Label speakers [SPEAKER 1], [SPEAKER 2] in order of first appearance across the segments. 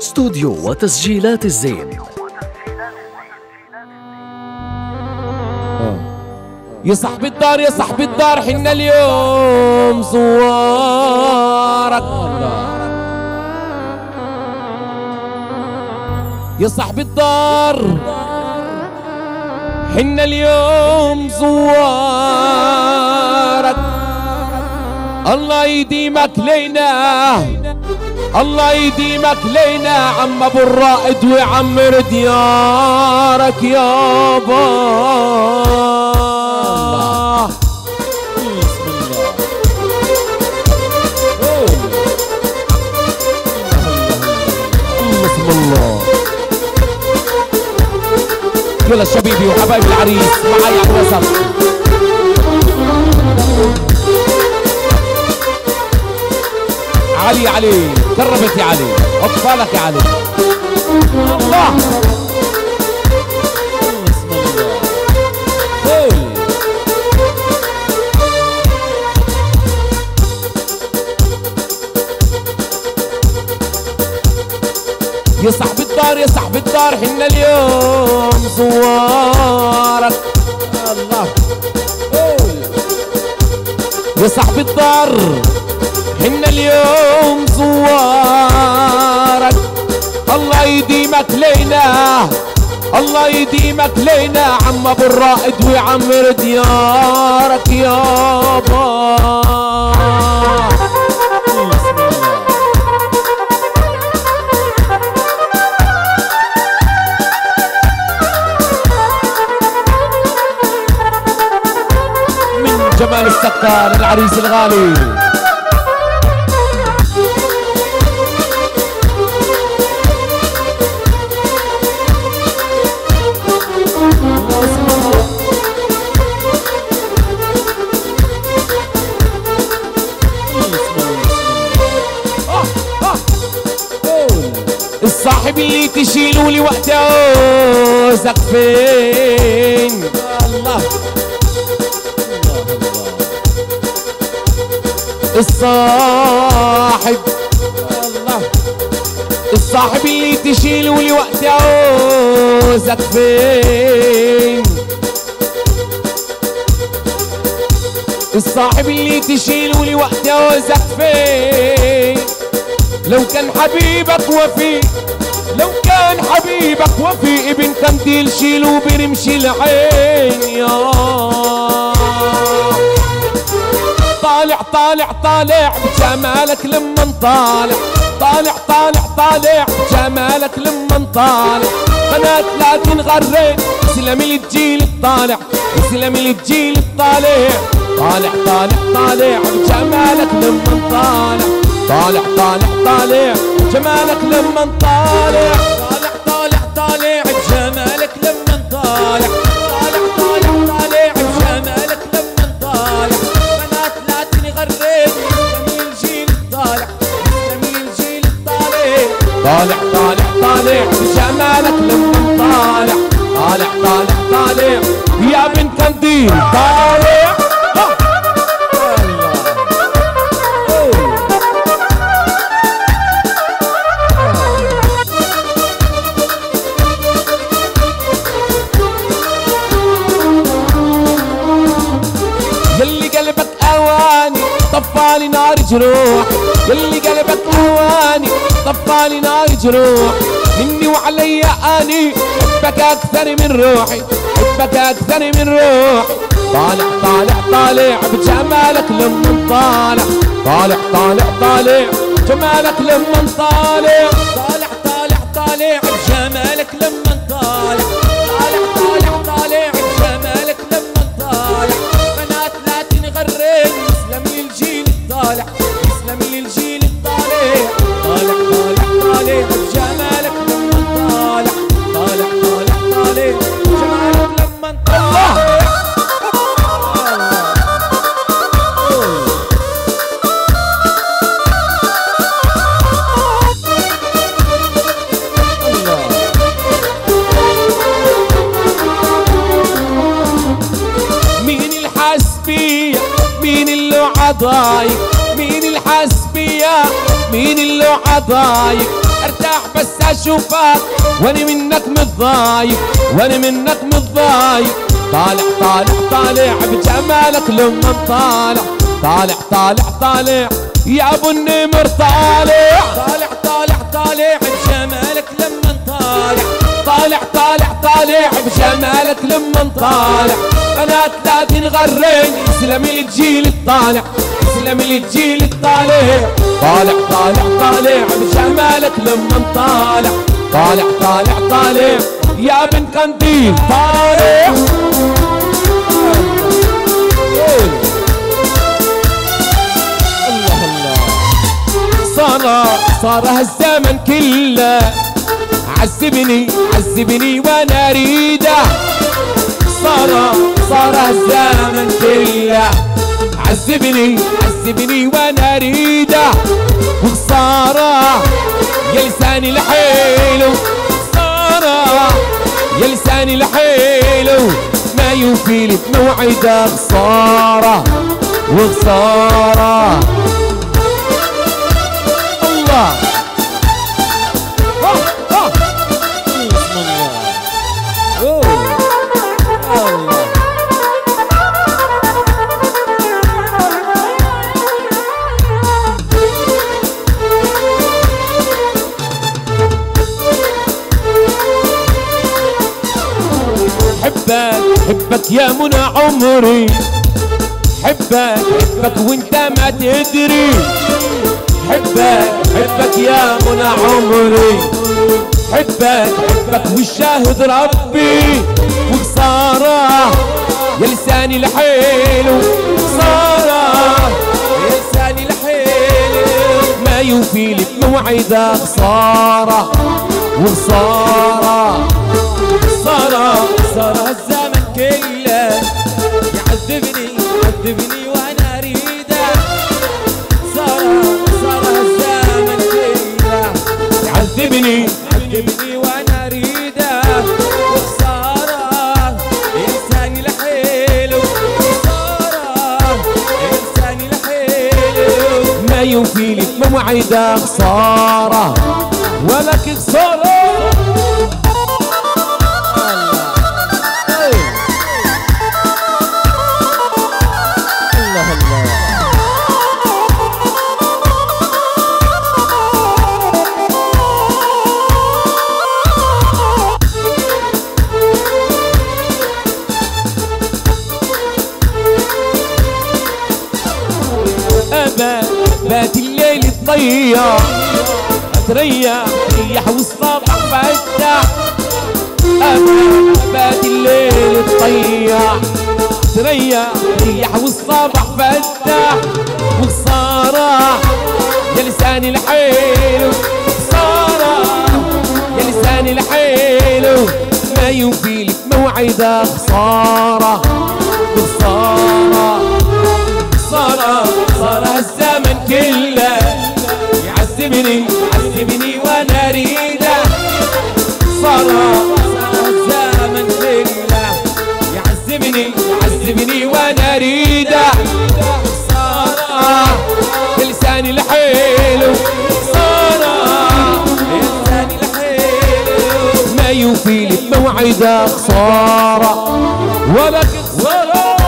[SPEAKER 1] استوديو وتسجيلات الزين.
[SPEAKER 2] يا صاحب الدار يا صاحب الدار حنا اليوم زوارك. يا صاحب الدار حنا اليوم زوارك. الله يديمك لينا. الله يديمك لينا عم أبو الرائد ويعمر ديارك بسم الله يلا شبيبي وحبايب العريس معايا على الوسط. علي علي قربت يا علي أطفالك يا علي. الله. يا صاحب الدار يا صاحب الدار حنا اليوم زوارك. الله. يا صاحب الدار. حنا اليوم زوارك. الله يديمك لينا. الله يديمك لينا. عم أبو الرائد ويعمر ديارك يابا من جمال السكر العريس الغالي. الصاحب اللي تشيله لي وقت عوزك فين الله. الصاحب. الله. الصاحب اللي تشيله لي وقت عوزك فين الصاحب اللي تشيله لي وقت عوزك فين لو كان حبيبك وفي كان حبيبك وفي ابن كنديل شيله برمش العين يا طالع طالع طالع بجمالك لما طالع. طالع طالع طالع بجمالك لما طالع. بنات لا تنغرين سلم الجيل الطالع. سلم الجيل الطالع. طالع طالع طالع بجمالك لما طالع. طالع طالع طالع جمالك لما طالع. طالع طالع طالع بجمالك لما طالع طالع طالع طالع. يا بنت قنديل طالع. يلي قلبك أواني طفالي نار جروح يلي قلبك اواني طفالي نار جروح مني وعلي اني حبك أكثر من روحي حبك أكثر من روحي. طالع طالع طالع بجمالك لما طالع. طالع طالع طالع جمالك لما طالع. طالع طالع طالع بجمالك لما طالع. طالع طالع طالع بجمالك لما طالع. بنات لا تنغرين يسلم لي الجيل الطالع. عضايق مين الحسبية مين اللي عضايق؟ أرتاح بس أشوفك. وأنا منك متضايق. وأنا منك متضايق. طالع طالع طالع بجمالك لما طالع طالع طالع طالع يا أبو النمر طالع.
[SPEAKER 3] طالع طالع طالع بجمالك لما طالع
[SPEAKER 2] طالع طالع طالع بجمالك لما طالع أنا ثلاثين غرين اسلم الجيل الطالع. أسلم الجيل الطالع. طالع طالع طالع بجمالك لما طالع طالع طالع طالع. يا بن قنديل طالع.
[SPEAKER 3] الله الله.
[SPEAKER 2] صار صار هالزمن كله عذبني عذبني وأنا أريده. صار صار هالزمن كله عذبني عذبني وأنا اريده وخساره يا لساني لحيله خساره يا لساني لحيله ما يوفي لي بموعده خسارة وخسارة. عمري حبك حبك وانت ما تدري. حبك حبك يا منى عمري. حبك حبك والشاهد ربي. وخسارة يا لساني لحيله خسارة
[SPEAKER 3] يا لساني لحيلي
[SPEAKER 2] ما يوفي لي بموعده خسارة. وخسارة خسارة
[SPEAKER 3] صار
[SPEAKER 2] خسارة ولك خسارة تضيع تريح ريح والصبح فتح أبا بات الليل تضيع تريح ريح والصبح فتح وخسارة يا لساني لحيله خسارة يا لساني لحيله ما يوفي لك موعده خسارة. خسارة صار صار هالزمن كله. يعذبني يعذبني وأنا اريده صار هالزمن كله يعذبني يعذبني وأنا اريده صار بلساني لحيله صار
[SPEAKER 3] انساني لحيله
[SPEAKER 2] ما يوفي لي بموعده خساره ولك خساره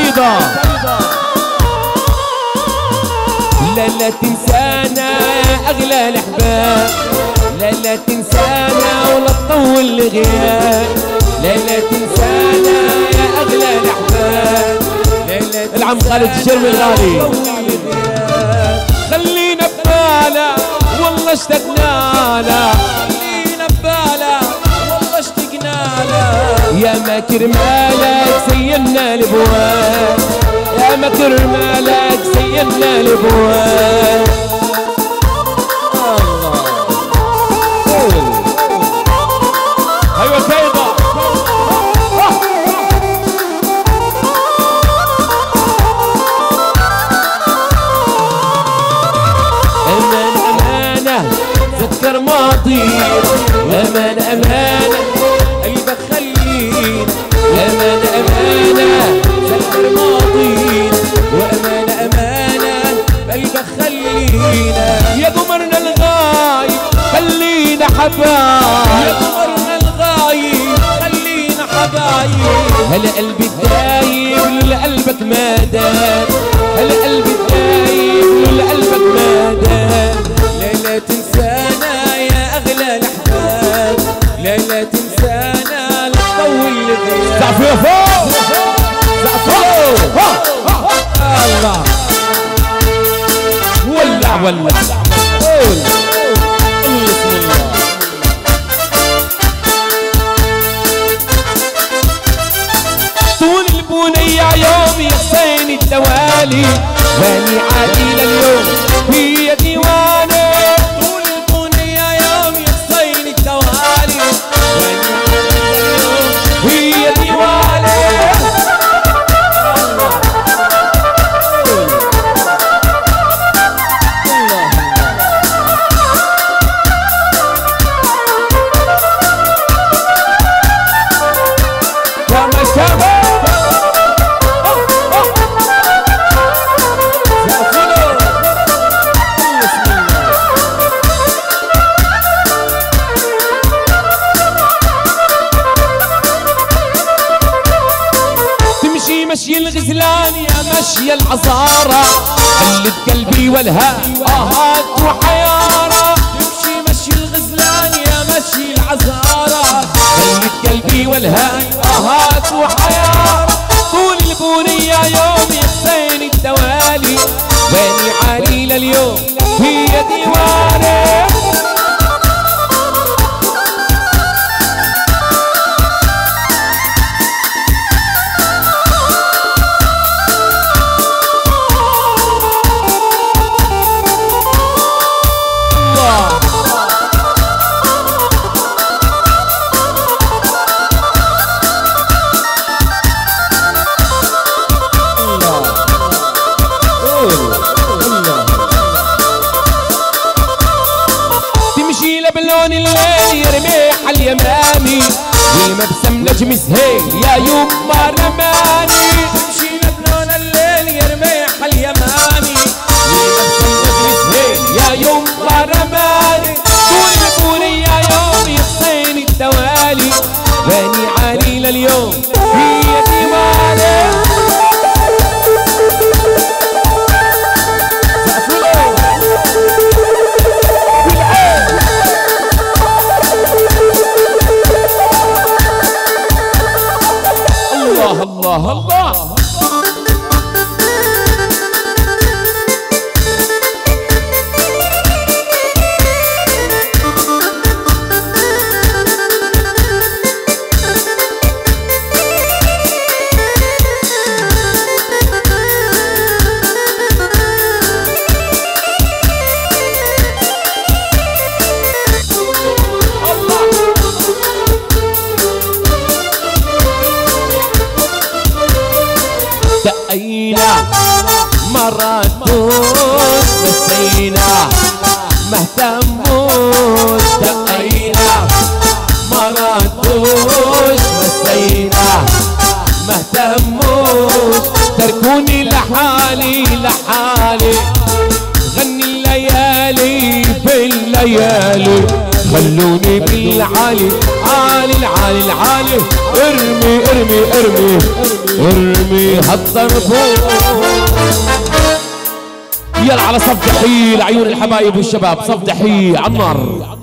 [SPEAKER 2] كيدا لا لا تنسانا يا أغلى الأحباب. لا لا تنسانا ولا تطول الغياب. لا لا تنسانا يا لا لا العم خالد الجرمي الغالي خلينا ببالا والله اشتقنا لا يا ما كرمالك زينا الابواب يا ما كرمالك زينا الابواب حبايب.
[SPEAKER 3] قمرنا الغايب خلينا حبايب.
[SPEAKER 2] هلا قلبي الدايب لولا قلبك ما دام هلا قلبي الدايب لولا قلبك ما دام
[SPEAKER 3] لا لا تنسانا يا أغلى الأحباب. لا لا تنسانا لا تطول الغياب.
[SPEAKER 2] زعفوا يا فوق! زعفوا
[SPEAKER 3] الله.
[SPEAKER 2] ولع ولع. قول واني عادي لليوم. مشي الغزلان يا مشي العصارة خلت قلبي والها آهات وحيارة
[SPEAKER 3] تمشي مشي الغزلان يا مشي العزارة
[SPEAKER 2] خلت قلبي والها آهات وحيارة طول البنية يوم يحسين الدوالي ويني عالي لليوم؟ هي ديواني. لبلون الليل يرميح اليمامي ومبسم نجم سهيل يا يوم ما رماني
[SPEAKER 3] تمشي لبنان الليل يرميح اليماني
[SPEAKER 2] ومبسم نجم سهيل يا يوم ما رماني طول البوري يا يوم يحسين الدوالي واني عالي لليوم أرمي أرمي أرمي أرمي. هالطرفون يلا على صف دحيل عيون الحبايب والشباب صف دحيل. عالنار